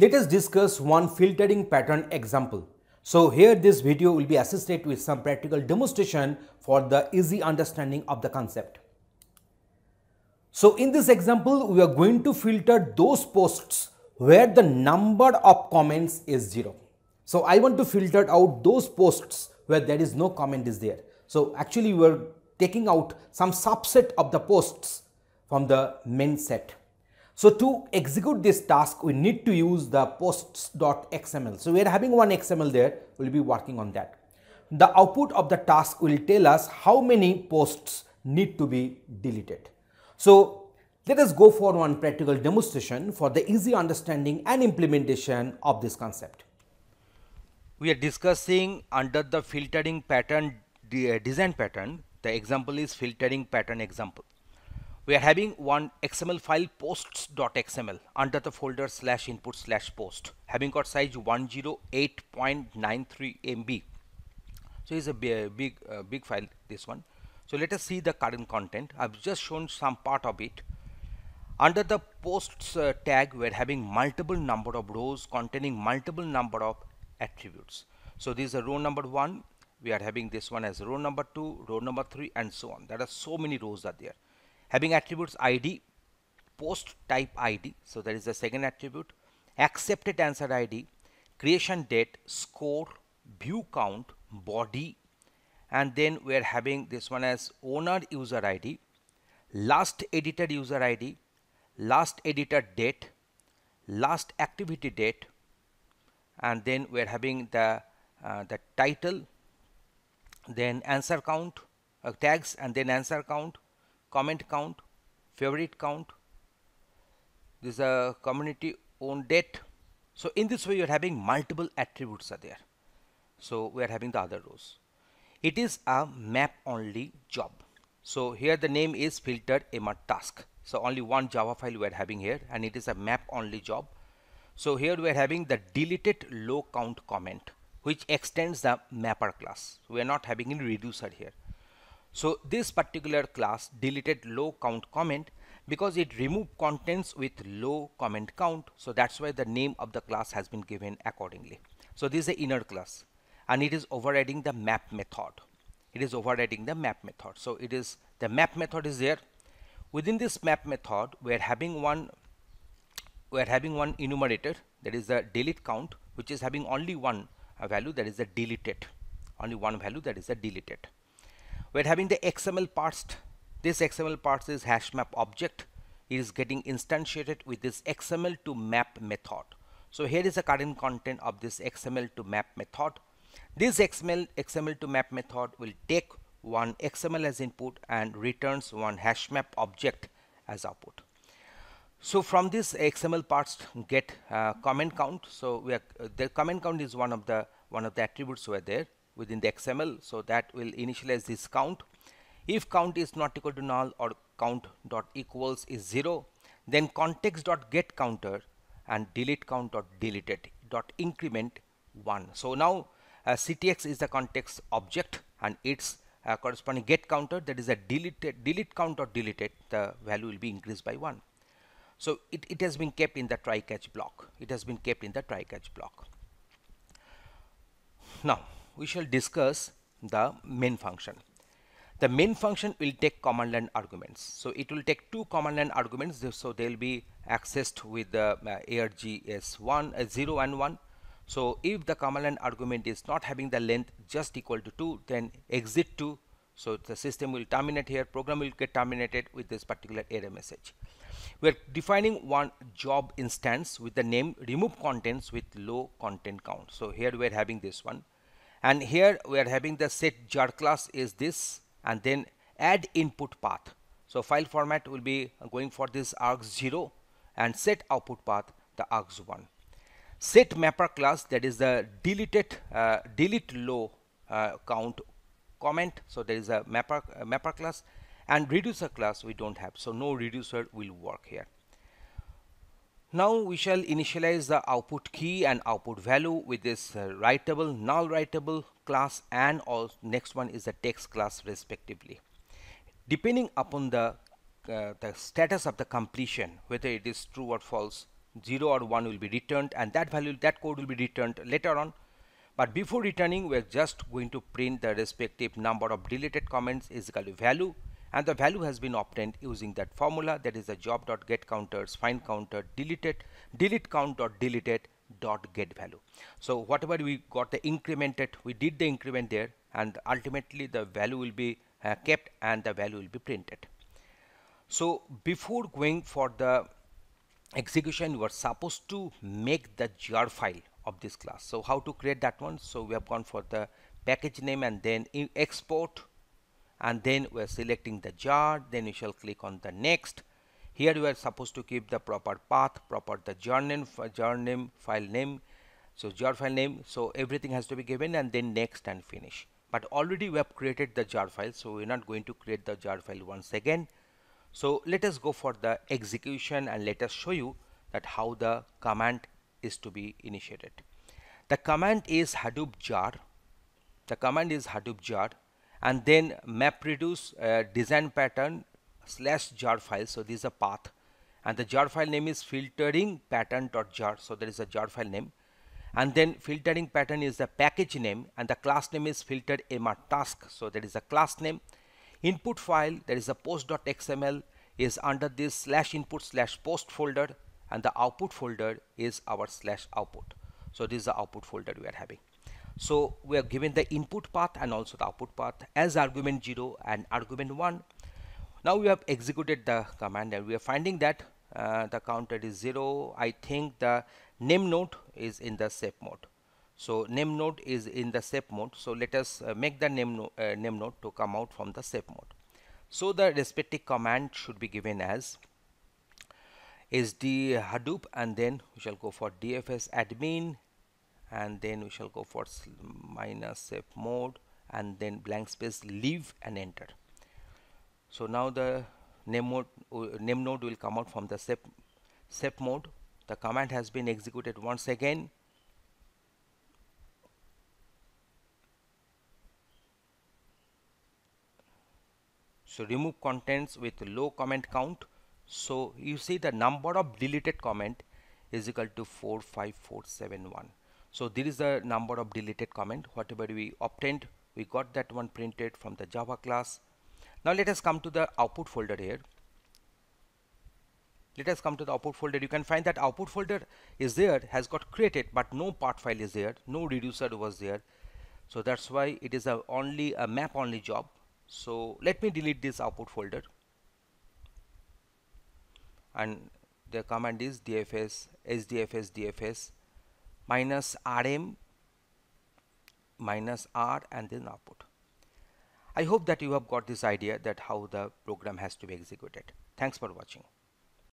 Let us discuss one filtering pattern example. So here this video will be assisted with some practical demonstration for the easy understanding of the concept. So in this example, we are going to filter those posts where the number of comments is 0. So I want to filter out those posts where there is no comment is there. So actually we are taking out some subset of the posts from the main set. So to execute this task, we need to use the posts.xml. So we are having one XML there, we'll be working on that. The output of the task will tell us how many posts need to be deleted. So let us go for one practical demonstration for the easy understanding and implementation of this concept. We are discussing under the filtering pattern design pattern. The example is filtering pattern example we are having one XML file posts.xml under the folder slash input slash post having got size 108.93 MB. So it's a big, uh, big file this one. So let us see the current content. I've just shown some part of it. Under the posts uh, tag, we're having multiple number of rows containing multiple number of attributes. So this is row number one. We are having this one as row number two, row number three, and so on. There are so many rows are there having attributes id post type id so that is the second attribute accepted answer id creation date score view count body and then we are having this one as owner user id last edited user id last edited date last activity date and then we are having the uh, the title then answer count uh, tags and then answer count comment count, favorite count. This is a community owned date. So in this way you are having multiple attributes are there. So we are having the other rows. It is a map only job. So here the name is filtered mr task. So only one Java file we are having here and it is a map only job. So here we are having the deleted low count comment which extends the mapper class. We are not having any reducer here. So this particular class deleted low count comment because it removed contents with low comment count. So that's why the name of the class has been given accordingly. So this is the inner class and it is overriding the map method. It is overriding the map method. So it is the map method is there. Within this map method, we are having one we are having one enumerator that is the delete count which is having only one value that is the deleted only one value that is the deleted we're having the XML parts. This XML parts is hash map object. It is getting instantiated with this XML to map method. So here is the current content of this XML to map method. This XML XML to map method will take one XML as input and returns one hash map object as output. So from this XML parts get uh, comment count. So we are, uh, the comment count is one of the one of the attributes were there within the XML. So that will initialize this count. If count is not equal to null or count dot equals is 0, then context dot get counter and delete count dot deleted dot increment 1. So now uh, CTX is the context object and its uh, corresponding get counter that is a deleted delete count or deleted the value will be increased by 1. So it, it has been kept in the try catch block. It has been kept in the try catch block. Now we shall discuss the main function. The main function will take command line arguments. So it will take two command line arguments. So they will be accessed with the uh, args1 uh, 0 and 1. So if the command line argument is not having the length just equal to 2 then exit 2 so the system will terminate here program will get terminated with this particular error message. We are defining one job instance with the name remove contents with low content count. So here we are having this one and here we are having the set jar class is this and then add input path. So file format will be going for this args0 and set output path the args1 set mapper class that is the deleted uh, delete low uh, count comment. So there is a mapper uh, mapper class and reducer class we don't have. So no reducer will work here now we shall initialize the output key and output value with this uh, writable, null writable class and all next one is the text class respectively. Depending upon the, uh, the status of the completion, whether it is true or false, 0 or 1 will be returned and that value that code will be returned later on but before returning we're just going to print the respective number of deleted comments is equal to value and the value has been obtained using that formula. That is the job dot get counters find counter deleted delete count dot deleted dot get value so whatever we got the incremented we did the increment there and ultimately the value will be uh, kept and the value will be printed. So before going for the execution you are supposed to make the jar file of this class. So how to create that one? So we have gone for the package name and then export and then we are selecting the jar. Then we shall click on the next. Here we are supposed to keep the proper path proper the jar name jar name file name. So jar file name. So everything has to be given and then next and finish. But already we have created the jar file so we're not going to create the jar file once again. So let us go for the execution and let us show you that how the command is to be initiated. The command is hadoop jar. The command is hadoop jar and then MapReduce uh, design pattern slash jar file. So this is a path. And the jar file name is filtering pattern dot jar. So there is a jar file name. And then filtering pattern is the package name and the class name is filtered mr task. So there is a class name. Input file there is a post.xml is under this slash input slash post folder and the output folder is our slash output. So this is the output folder we are having so we are given the input path and also the output path as argument 0 and argument 1. Now we have executed the command and we are finding that uh, the counter is 0. I think the name node is in the safe mode. So name node is in the safe mode. So let us uh, make the name, no, uh, name node to come out from the safe mode. So the respective command should be given as sd hadoop and then we shall go for dfs admin and then we shall go for minus safe mode and then blank space leave and enter. So now the name mode uh, name node will come out from the safe safe mode. The command has been executed once again. So remove contents with low comment count. So you see the number of deleted comment is equal to 45471 so this is the number of deleted comment. Whatever we obtained we got that one printed from the java class. Now let us come to the output folder here. Let us come to the output folder. You can find that output folder is there has got created but no part file is there. No reducer was there. So that's why it is a only a map only job. So let me delete this output folder. And the command is dfs sdfs dfs minus rm minus r and then output. I hope that you have got this idea that how the program has to be executed. Thanks for watching.